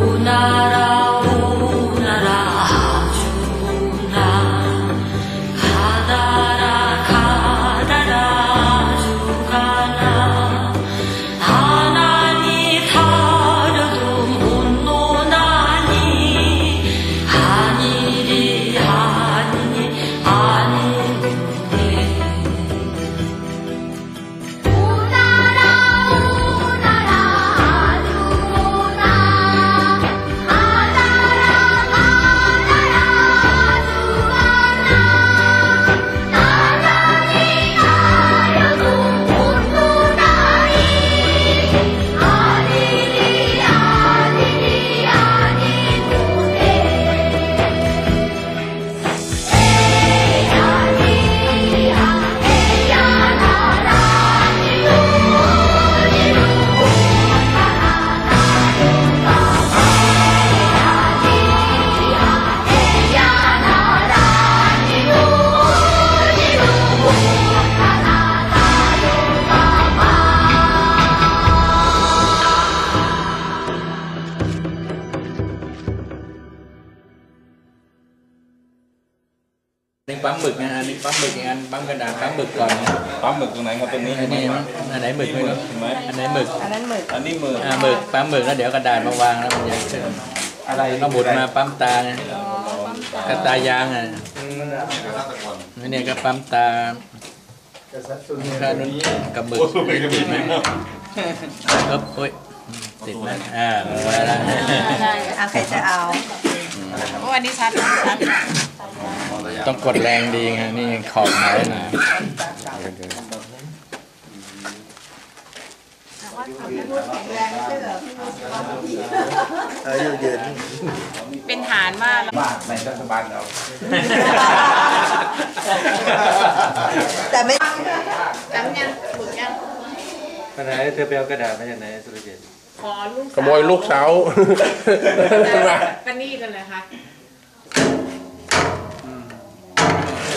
Narayana หมึกนะอันนี้ปั๊มหมึกอีกอันปั๊มกระดาษปั๊มหมึกก่อนนะปั๊มหมึกตรงไหนครับตรงนี้อันนี้มั้งอันไหนหมึกไม่รู้เห็นไหมอันไหนหมึกอันนั้นหมึกอันนี้หมึกอ่าหมึกปั๊มหมึกแล้วเดี๋ยวกระดาษมาวางแล้วมันจะขึ้นอะไรก็หมุนมาปั๊มตาไงกระตายางอะนี่เนี่ยก็ปั๊มตานี่ก็นุ่นกับหมึกติดไหมครับโอ้ยติดไหมอ่ามาแล้วเอาใครจะเอาโอ้อันนี้ชัดนะชัด ต้องกดแรงดีไงนี่ขอบหายหนาเป็นฐานมากแล้วบ้านในรัฐบาลเรา แต่ไม่จำยังฝึกยังปัญหาเธอไปเอากระดาษมาจากไหนสุรเจตขอลูกขโมยลูกเสาวกันนี่กันเลยค่ะ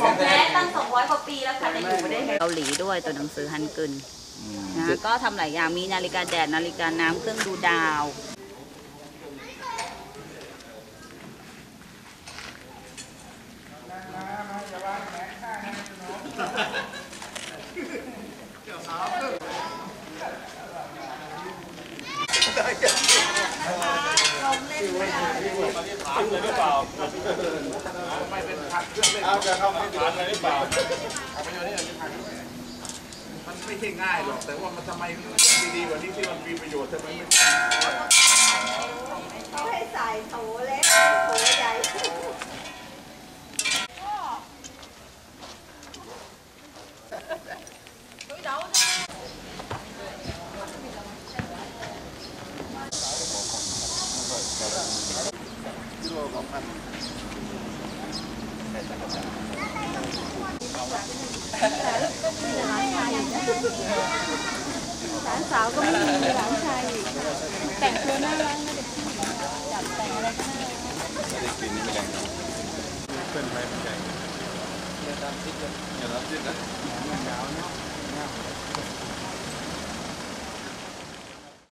ของแท้ตั้ง 200 กว่าปีแล้วค่ะจะอยู่ไม่ได้ไงเกาหลีด้วยตัวหนังสือฮันกึนนะก็ทำหลายอย่างมีนาฬิกาแดดนาฬิกาน้ำเครื่องดูดาวานเลยหรือเปล่าไม่เป็นผักเครื่องเล่นเอาจะเข้าไม่ผ่านเลยหรือเปล่าเอาไปเอาเนี่ยมันไม่ใช่ง่ายหรอกแต่ว่ามันทำไมดีๆกว่านี้ที่มันมีประโยชน์ทำไมไม่เขาให้ใส่โถเล็กโถใหญ่ bạn sợ có mấy như bạn sai gì tàn xưa nó nó được đậm tàn ở đây Hãy subscribe cho kênh Ghiền Mì Gõ Để không bỏ lỡ những video hấp dẫn